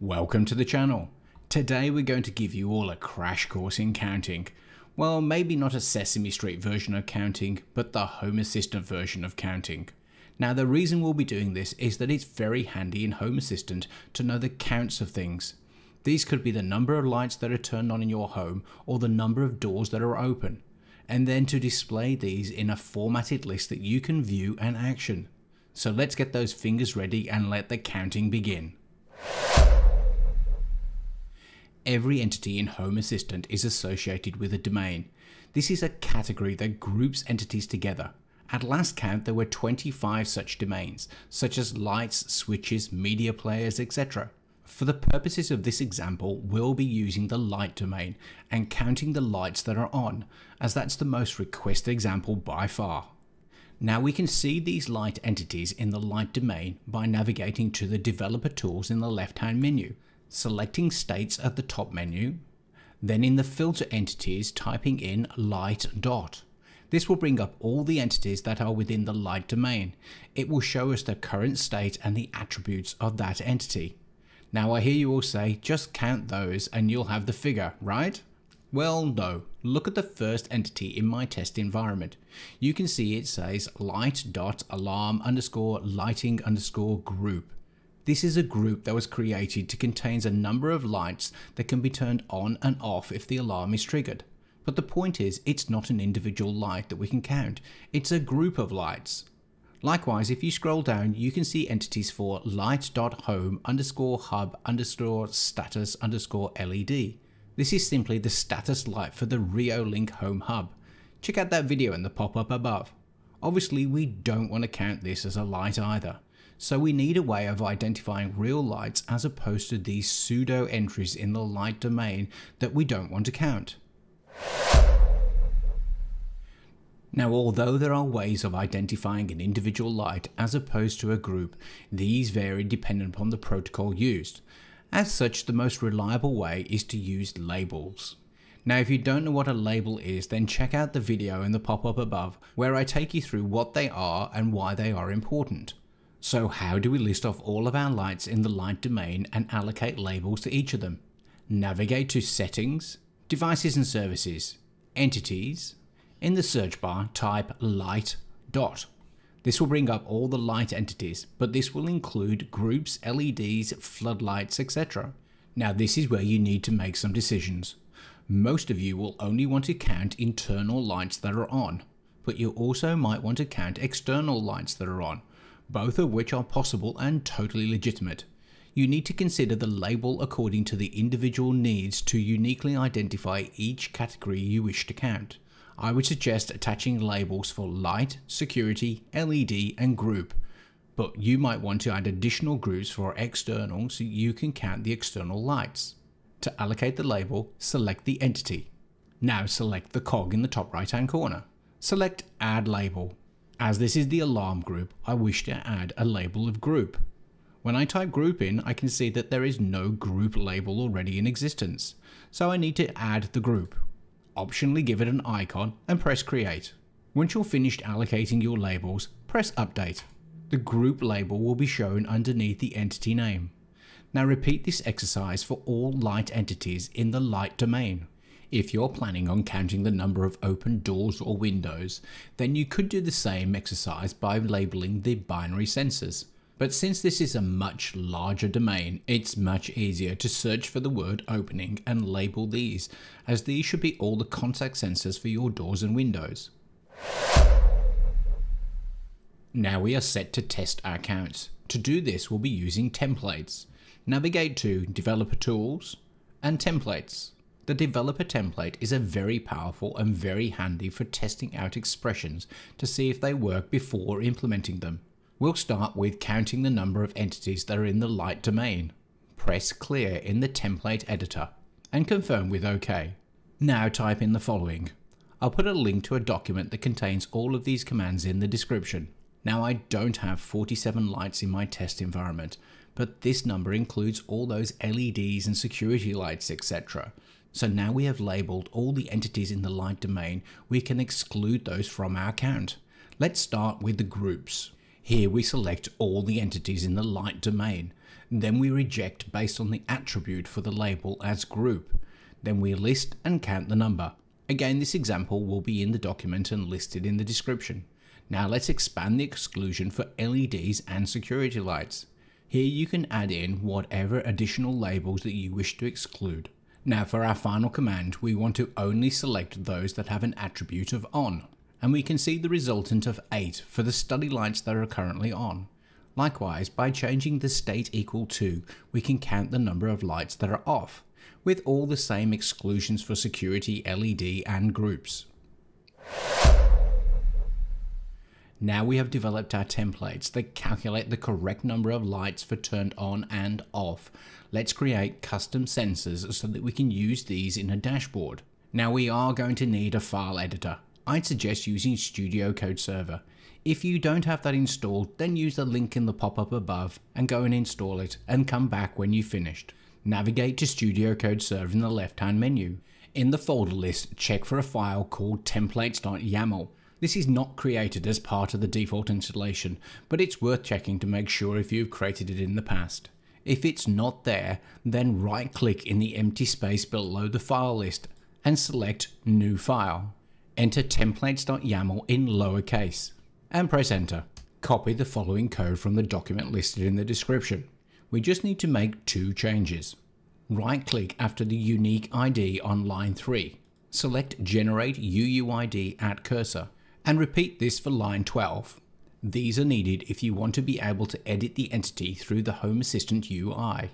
Welcome to the channel. Today we're going to give you all a crash course in counting. Well, maybe not a Sesame Street version of counting, but the Home Assistant version of counting. Now the reason we'll be doing this is that it's very handy in Home Assistant to know the counts of things. These could be the number of lights that are turned on in your home or the number of doors that are open, and then to display these in a formatted list that you can view and action. So let's get those fingers ready and let the counting begin. Every entity in Home Assistant is associated with a domain. This is a category that groups entities together. At last count, there were 25 such domains, such as lights, switches, media players, etc. For the purposes of this example, we'll be using the light domain and counting the lights that are on, as that's the most requested example by far. Now we can see these light entities in the light domain by navigating to the developer tools in the left hand menu, selecting states at the top menu, then in the filter entities typing in light dot. This will bring up all the entities that are within the light domain. It will show us the current state and the attributes of that entity. Now I hear you all say, just count those and you'll have the figure, right? Well, no. Look at the first entity in my test environment. You can see it says light.alarm underscore lighting underscore group. This is a group that was created to contain a number of lights that can be turned on and off if the alarm is triggered. But the point is, it's not an individual light that we can count, it's a group of lights. Likewise, if you scroll down, you can see entities for light.home underscore hub underscore status underscore LED. This is simply the status light for the Reolink Home Hub. Check out that video in the pop-up above. Obviously, we don't want to count this as a light either. So we need a way of identifying real lights as opposed to these pseudo entries in the light domain that we don't want to count. Now, although there are ways of identifying an individual light as opposed to a group, these vary depending upon the protocol used. As such, the most reliable way is to use labels. Now, if you don't know what a label is, then check out the video in the pop-up above where I take you through what they are and why they are important. So how do we list off all of our lights in the light domain and allocate labels to each of them? Navigate to Settings, Devices and Services, Entities, in the search bar, type light dot. This will bring up all the light entities, but this will include groups, LEDs, floodlights, etc. Now this is where you need to make some decisions. Most of you will only want to count internal lights that are on, but you also might want to count external lights that are on, both of which are possible and totally legitimate. You need to consider the label according to the individual needs to uniquely identify each category you wish to count. I would suggest attaching labels for light, security, LED and group, but you might want to add additional groups for external so you can count the external lights. To allocate the label, select the entity. Now select the cog in the top right hand corner. Select add label. As this is the alarm group, I wish to add a label of group. When I type group in, I can see that there is no group label already in existence, so I need to add the group optionally give it an icon and press create. Once you're finished allocating your labels, press update. The group label will be shown underneath the entity name. Now repeat this exercise for all light entities in the light domain. If you're planning on counting the number of open doors or windows, then you could do the same exercise by labeling the binary sensors. But since this is a much larger domain, it's much easier to search for the word opening and label these, as these should be all the contact sensors for your doors and windows. Now we are set to test our counts. To do this, we'll be using templates. Navigate to Developer Tools and Templates. The developer template is a very powerful and very handy for testing out expressions to see if they work before implementing them. We'll start with counting the number of entities that are in the light domain. Press clear in the template editor and confirm with OK. Now type in the following. I'll put a link to a document that contains all of these commands in the description. Now I don't have 47 lights in my test environment, but this number includes all those LEDs and security lights etc. So now we have labeled all the entities in the light domain, we can exclude those from our count. Let's start with the groups. Here we select all the entities in the light domain, then we reject based on the attribute for the label as group. Then we list and count the number. Again, this example will be in the document and listed in the description. Now let's expand the exclusion for LEDs and security lights. Here you can add in whatever additional labels that you wish to exclude. Now for our final command, we want to only select those that have an attribute of on, and we can see the resultant of 8 for the study lights that are currently on. Likewise, by changing the state equal to, we can count the number of lights that are off, with all the same exclusions for security, LED and groups. Now we have developed our templates that calculate the correct number of lights for turned on and off. Let's create custom sensors so that we can use these in a dashboard. Now we are going to need a file editor. I'd suggest using Studio Code Server. If you don't have that installed, then use the link in the pop-up above and go and install it and come back when you've finished. Navigate to Studio Code Server in the left-hand menu. In the folder list, check for a file called templates.yaml. This is not created as part of the default installation, but it's worth checking to make sure if you've created it in the past. If it's not there, then right click in the empty space below the file list and select New File. Enter templates.yaml in lowercase and press enter. Copy the following code from the document listed in the description. We just need to make two changes. Right click after the unique ID on line 3. Select generate UUID at cursor and repeat this for line 12. These are needed if you want to be able to edit the entity through the Home Assistant UI.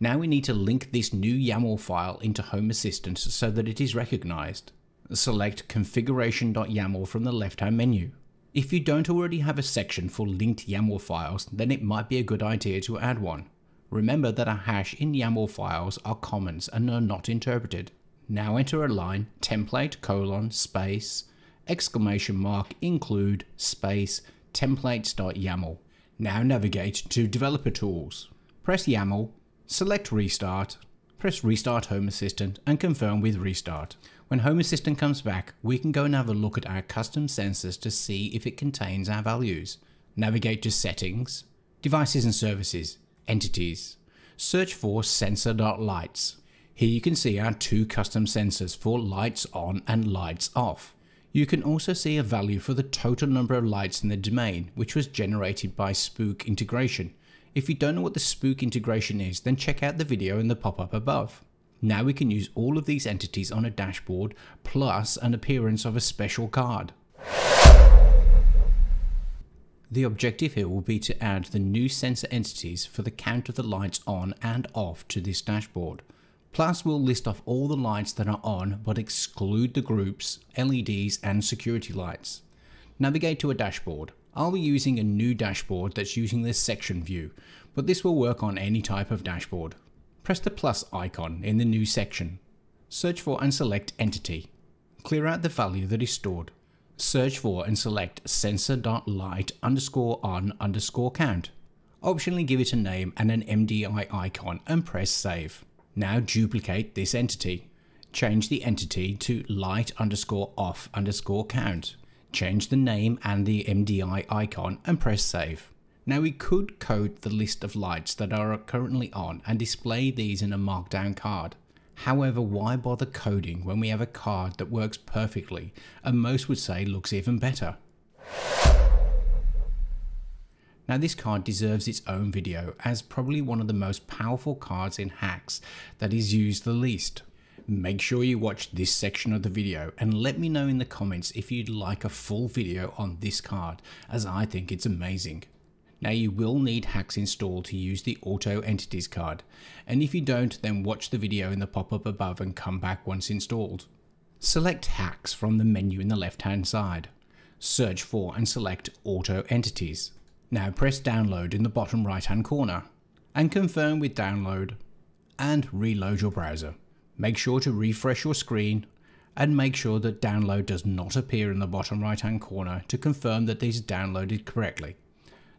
Now we need to link this new YAML file into Home Assistant so that it is recognized. Select configuration.yaml from the left-hand menu. If you don't already have a section for linked YAML files, then it might be a good idea to add one. Remember that a hash in YAML files are comments and are not interpreted. Now enter a line template colon space exclamation mark include space templates.yaml. Now navigate to developer tools. Press YAML, select restart, press restart Home Assistant and confirm with restart. When Home Assistant comes back, we can go and have a look at our custom sensors to see if it contains our values. Navigate to settings, devices and services, entities. Search for sensor.lights. Here you can see our two custom sensors for lights on and lights off. You can also see a value for the total number of lights in the domain, which was generated by Spook integration. If you don't know what the Spook integration is, then check out the video in the pop-up above. Now we can use all of these entities on a dashboard, plus an appearance of a special card. The objective here will be to add the new sensor entities for the count of the lights on and off to this dashboard. Plus we'll list off all the lights that are on but exclude the groups, LEDs and security lights. Navigate to a dashboard. I'll be using a new dashboard that's using this section view, but this will work on any type of dashboard. Press the plus icon in the new section. Search for and select entity. Clear out the value that is stored. Search for and select sensor.light underscore on underscore count. Optionally give it a name and an MDI icon and press save. Now duplicate this entity. Change the entity to light underscore off underscore count. Change the name and the MDI icon and press save. Now we could code the list of lights that are currently on and display these in a markdown card. However, why bother coding when we have a card that works perfectly and most would say looks even better? Now this card deserves its own video as probably one of the most powerful cards in HACS that is used the least. Make sure you watch this section of the video and let me know in the comments if you'd like a full video on this card as I think it's amazing. Now you will need HACS installed to use the auto entities card and if you don't then watch the video in the pop-up above and come back once installed. Select HACS from the menu in the left hand side. Search for and select auto entities. Now press download in the bottom right hand corner and confirm with download and reload your browser. Make sure to refresh your screen and make sure that download does not appear in the bottom right hand corner to confirm that these downloaded correctly.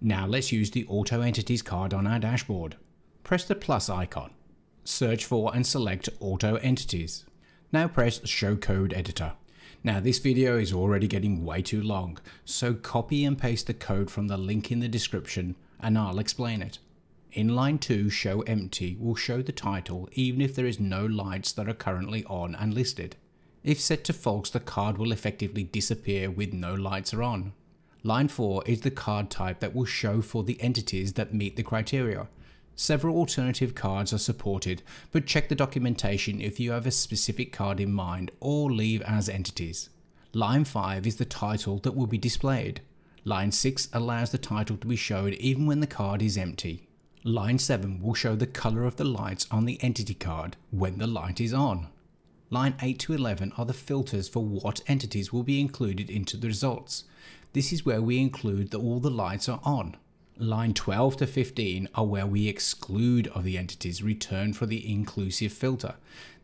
Now let's use the Auto Entities card on our dashboard. Press the plus icon. Search for and select Auto Entities. Now press Show Code Editor. Now this video is already getting way too long, so copy and paste the code from the link in the description and I'll explain it. In line 2 show empty will show the title even if there is no lights that are currently on and listed. If set to false the card will effectively disappear with no lights are on. Line 4 is the card type that will show for the entities that meet the criteria. Several alternative cards are supported, but check the documentation if you have a specific card in mind or leave as entities. Line 5 is the title that will be displayed. Line 6 allows the title to be shown even when the card is empty. Line 7 will show the colour of the lights on the entity card when the light is on. Line 8 to 11 are the filters for what entities will be included into the results. This is where we include that all the lights are on. Line 12 to 15 are where we exclude of the entities returned for the inclusive filter.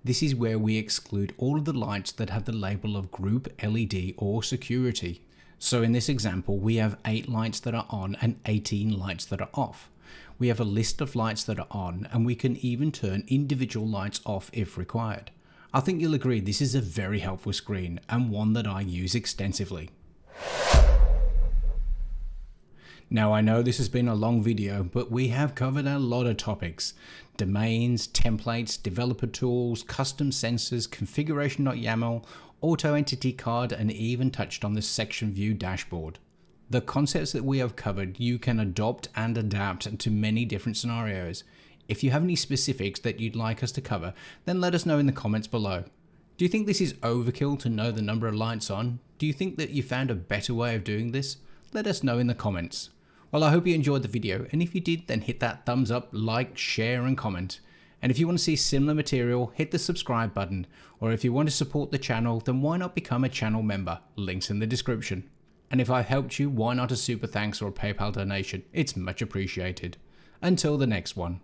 This is where we exclude all of the lights that have the label of group, LED or security. So in this example, we have 8 lights that are on and 18 lights that are off. We have a list of lights that are on and we can even turn individual lights off if required. I think you'll agree this is a very helpful screen and one that I use extensively. Now I know this has been a long video, but we have covered a lot of topics. Domains, templates, developer tools, custom sensors, configuration.yaml, auto entity card, and even touched on the section view dashboard. The concepts that we have covered you can adopt and adapt to many different scenarios. If you have any specifics that you'd like us to cover, then let us know in the comments below. Do you think this is overkill to know the number of lights on? Do you think that you found a better way of doing this? Let us know in the comments. Well, I hope you enjoyed the video, and if you did, then hit that thumbs up, like, share, and comment. And if you want to see similar material, hit the subscribe button, or if you want to support the channel, then why not become a channel member? Links in the description. And if I helped you, why not a super thanks or a PayPal donation? It's much appreciated. Until the next one.